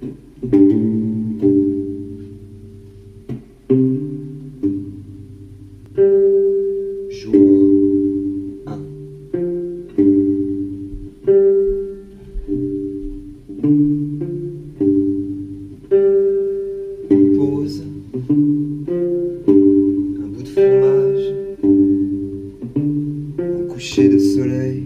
Jour, pause, un bout de fromage, un coucher de soleil.